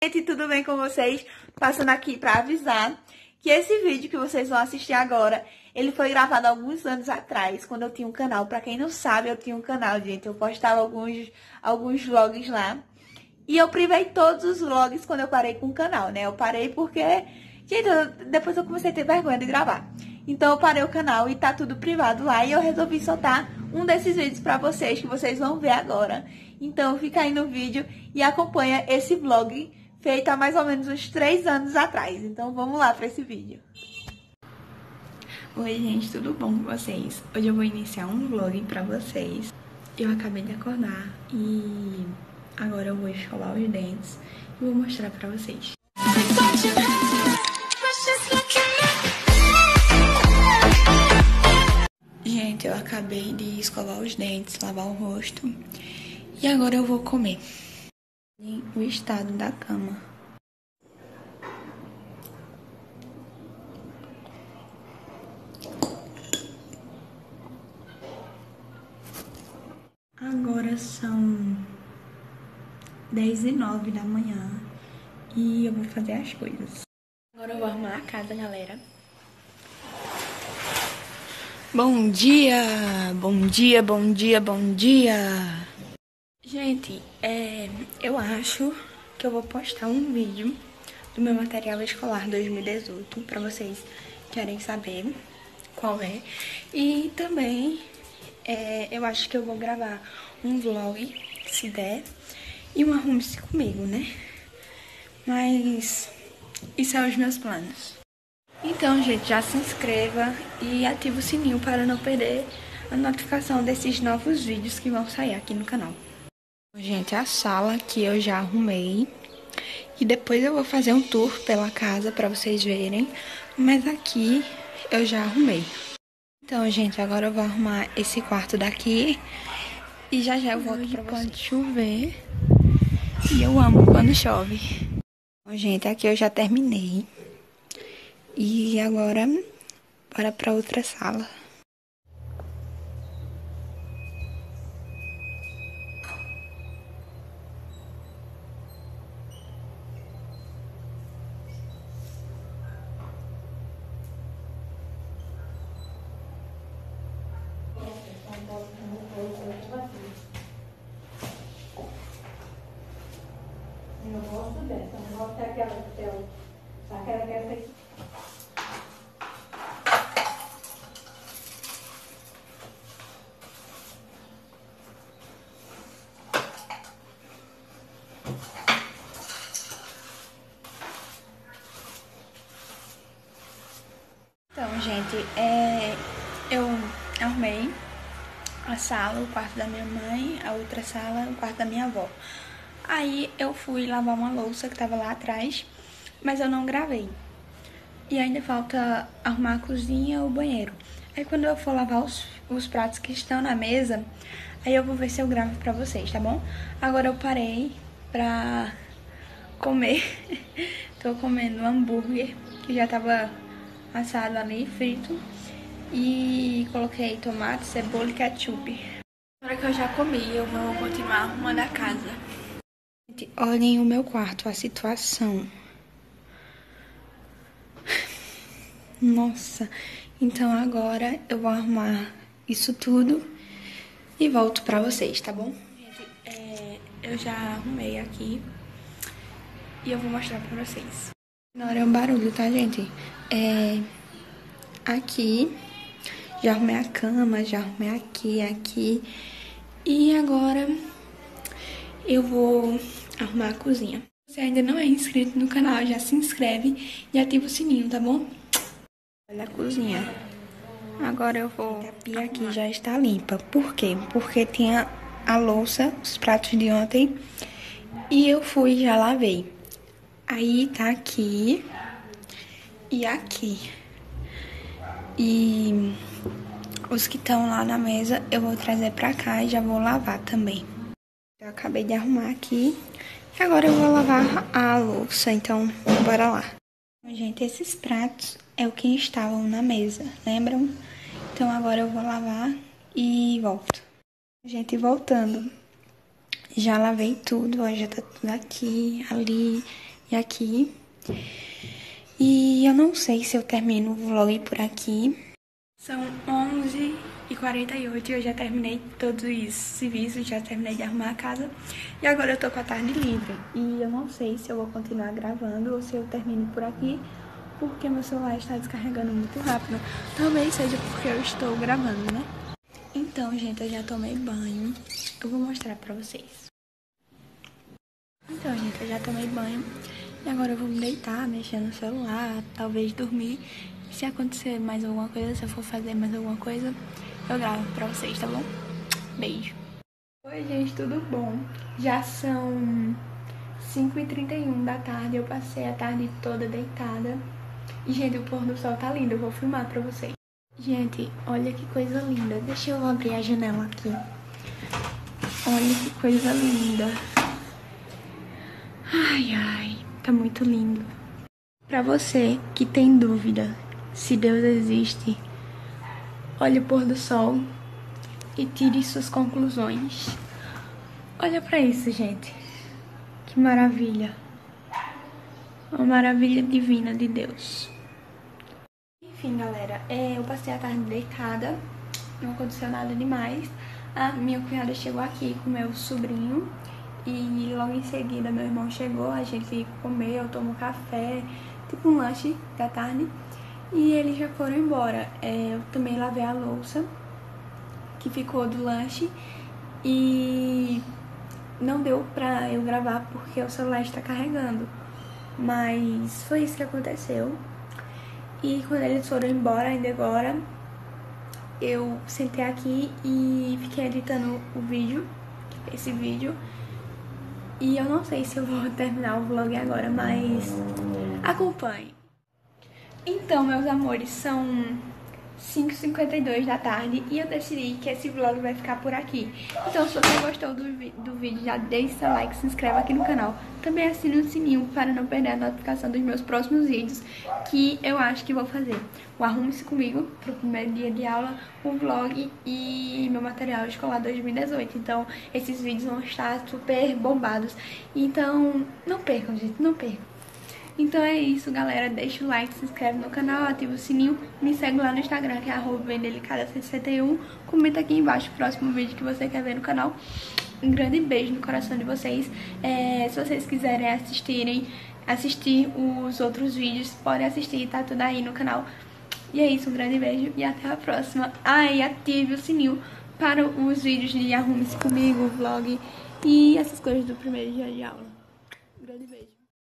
Gente, tudo bem com vocês? Passando aqui para avisar que esse vídeo que vocês vão assistir agora, ele foi gravado alguns anos atrás, quando eu tinha um canal. Para quem não sabe, eu tinha um canal, gente. Eu postava alguns, alguns vlogs lá. E eu privei todos os vlogs quando eu parei com o canal, né? Eu parei porque, gente, eu, depois eu comecei a ter vergonha de gravar. Então eu parei o canal e tá tudo privado lá e eu resolvi soltar um desses vídeos para vocês que vocês vão ver agora. Então fica aí no vídeo e acompanha esse vlog feito há mais ou menos uns 3 anos atrás. Então vamos lá para esse vídeo. Oi gente, tudo bom com vocês? Hoje eu vou iniciar um vlog pra vocês. Eu acabei de acordar e agora eu vou escovar os dentes e vou mostrar pra vocês. Gente, eu acabei de escovar os dentes, lavar o rosto e agora eu vou comer o estado da cama. Agora são dez e nove da manhã e eu vou fazer as coisas. Agora eu vou arrumar a casa, galera. Bom dia, bom dia, bom dia, bom dia. Gente, é, eu acho que eu vou postar um vídeo do meu material escolar 2018 para vocês querem saber qual é. E também é, eu acho que eu vou gravar um vlog, se der, e um arrume-se comigo, né? Mas isso são os meus planos. Então, gente, já se inscreva e ative o sininho para não perder a notificação desses novos vídeos que vão sair aqui no canal. Gente, a sala que eu já arrumei. E depois eu vou fazer um tour pela casa para vocês verem. Mas aqui eu já arrumei. Então, gente, agora eu vou arrumar esse quarto daqui. E já já eu volto pra vocês. Pode chover. E eu amo quando chove. Bom, gente, aqui eu já terminei. E agora, bora pra outra sala. Gente, é, eu arrumei a sala, o quarto da minha mãe, a outra sala, o quarto da minha avó. Aí eu fui lavar uma louça que tava lá atrás, mas eu não gravei. E ainda falta arrumar a cozinha ou o banheiro. Aí quando eu for lavar os, os pratos que estão na mesa, aí eu vou ver se eu gravo pra vocês, tá bom? Agora eu parei pra comer. Tô comendo um hambúrguer que já tava assado ali, frito. E coloquei tomate, cebola e ketchup. Agora que eu já comi, eu vou continuar arrumando a casa. Olhem o meu quarto, a situação. Nossa, então agora eu vou arrumar isso tudo e volto pra vocês, tá bom? Gente, é, eu já arrumei aqui e eu vou mostrar pra vocês. Na hora é um barulho, tá, gente? É, aqui já arrumei a cama, já arrumei aqui, aqui. E agora eu vou arrumar a cozinha. Se você ainda não é inscrito no canal, já se inscreve e ativa o sininho, tá bom? Olha a cozinha. Agora eu vou... A pia aqui já está limpa. Por quê? Porque tinha a louça, os pratos de ontem. E eu fui e já lavei. Aí tá aqui e aqui. E os que estão lá na mesa eu vou trazer pra cá e já vou lavar também. Eu acabei de arrumar aqui. E agora eu vou lavar a louça, então bora lá. Gente, esses pratos é o que estavam na mesa, lembram? Então agora eu vou lavar e volto. Gente, voltando. Já lavei tudo, ó, já tá tudo aqui, ali. E aqui. E eu não sei se eu termino o vlog por aqui. São 11h48 e eu já terminei todos os serviços, já terminei de arrumar a casa. E agora eu tô com a tarde livre. E eu não sei se eu vou continuar gravando ou se eu termino por aqui, porque meu celular está descarregando muito rápido. Talvez seja porque eu estou gravando, né? Então, gente, eu já tomei banho. Eu vou mostrar pra vocês. Então, gente, eu já tomei banho. E agora eu vou me deitar, mexer no celular, talvez dormir. Se acontecer mais alguma coisa, se eu for fazer mais alguma coisa, eu gravo pra vocês, tá bom? Beijo. Oi, gente, tudo bom? Já são 5h31 da tarde, eu passei a tarde toda deitada. E, gente, o pôr do sol tá lindo, eu vou filmar pra vocês. Gente, olha que coisa linda. Deixa eu abrir a janela aqui. Olha que coisa linda. Ai, ai. Muito lindo. Para você que tem dúvida se Deus existe, olhe o pôr do sol e tire suas conclusões. Olha para isso, gente. Que maravilha. Uma maravilha divina de Deus. Enfim, galera, é, eu passei a tarde deitada, não aconteceu nada demais. A minha cunhada chegou aqui com meu sobrinho e logo em seguida meu irmão chegou, a gente comeu, tomou café, tipo um lanche da tarde. E eles já foram embora. É, eu também lavei a louça que ficou do lanche e não deu pra eu gravar porque o celular está carregando. Mas foi isso que aconteceu. E quando eles foram embora, ainda agora, eu sentei aqui e fiquei editando o vídeo, esse vídeo. E eu não sei se eu vou terminar o vlog agora, mas acompanhe. Então, meus amores, são 5h52 da tarde e eu decidi que esse vlog vai ficar por aqui. Então, se você gostou do, do vídeo, já deixe seu like, se inscreva aqui no canal. Também assine o sininho para não perder a notificação dos meus próximos vídeos que eu acho que vou fazer. O Arrume-se Comigo, pro primeiro dia de aula, o vlog e meu material escolar 2018. Então, esses vídeos vão estar super bombados. Então, não percam, gente, não percam. Então é isso, galera. Deixa o like, se inscreve no canal, ativa o sininho. Me segue lá no Instagram, que é bendelicada61. Comenta aqui embaixo o próximo vídeo que você quer ver no canal. Um grande beijo no coração de vocês. É, se vocês quiserem assistirem, assistir os outros vídeos, podem assistir, tá tudo aí no canal. E é isso, um grande beijo e até a próxima. Ah, e ative o sininho para os vídeos de Arrume-se Comigo, vlog e essas coisas do primeiro dia de aula. Um grande beijo.